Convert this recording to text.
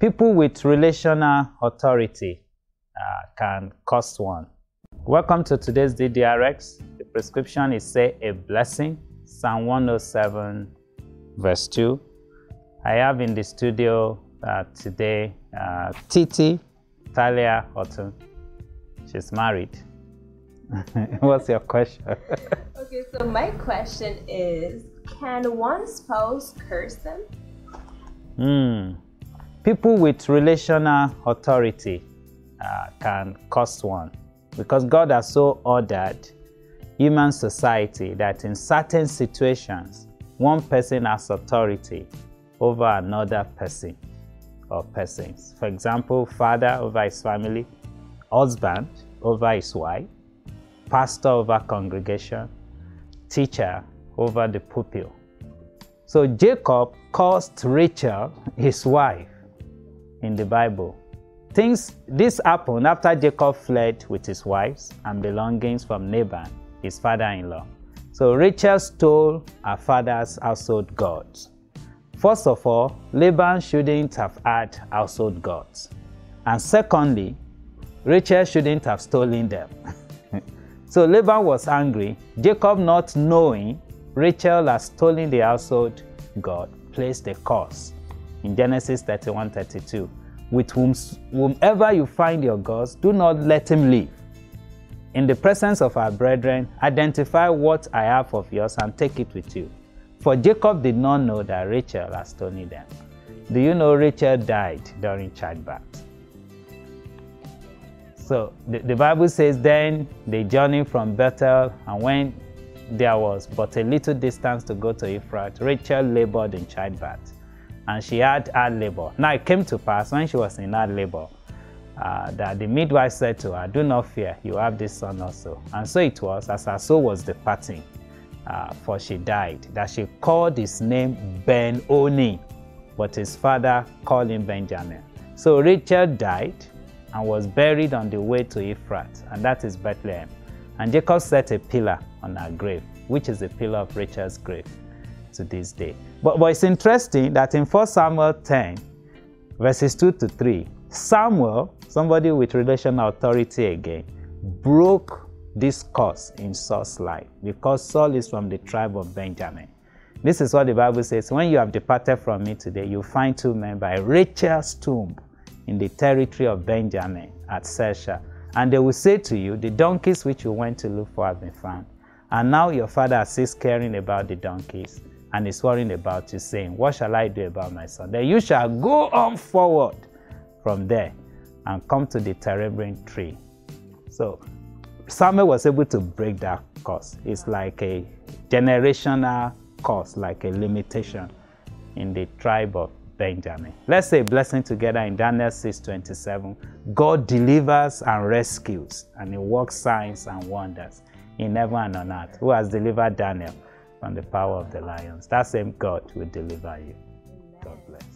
people with relational authority uh, can cost one. Welcome to today's DDRX. The prescription is Say a Blessing, Psalm 107, verse 2. I have in the studio uh, today uh, Titi Talia Houghton. She's married. What's your question? okay, so my question is Can one spouse curse them? Hmm. People with relational authority uh, can cost one because God has so ordered human society that in certain situations, one person has authority over another person or persons. For example, father over his family, husband over his wife, pastor over congregation, teacher over the pupil. So Jacob cursed Rachel, his wife, in the Bible. Things this happened after Jacob fled with his wives and belongings from Laban, his father-in-law. So Rachel stole her father's household gods. First of all, Laban shouldn't have had household gods. And secondly, Rachel shouldn't have stolen them. so Laban was angry. Jacob, not knowing Rachel has stolen the household god, placed a curse in Genesis 31 32. With whom, whomever you find your gods, do not let him live. In the presence of our brethren, identify what I have of yours and take it with you. For Jacob did not know that Rachel had stolen them. Do you know Rachel died during childbirth? So the, the Bible says, Then they journeyed from Bethel, and when there was but a little distance to go to Ephrath, Rachel labored in childbirth, and she had hard labor. Now it came to pass when she was in hard labor uh, that the midwife said to her, Do not fear, you have this son also. And so it was, as her soul was departing, uh, for she died, that she called his name Ben Oni, but his father called him Benjamin. So Rachel died and was buried on the way to Ephrath, and that is Bethlehem. And Jacob set a pillar on her grave, which is the pillar of Rachel's grave to this day. But, but it's interesting that in 1 Samuel 10, verses 2 to 3, Samuel, somebody with relational authority again, broke this curse in Saul's life because Saul is from the tribe of Benjamin. This is what the Bible says When you have departed from me today, you find two men by Rachel's tomb in the territory of Benjamin at Zelzah. And they will say to you, The donkeys which you went to look for have been found. And now your father ceased caring about the donkeys and is worrying about you, saying, What shall I do about my son? Then you shall go on forward from there and come to the terebinth tree. So Samuel was able to break that curse. It's like a generational curse, like a limitation in the tribe of Benjamin. Let's say blessing together in Daniel 6:27. God delivers and rescues, and he works signs and wonders in heaven and on earth. Who has delivered Daniel from the power of the lions? That same God will deliver you. God bless.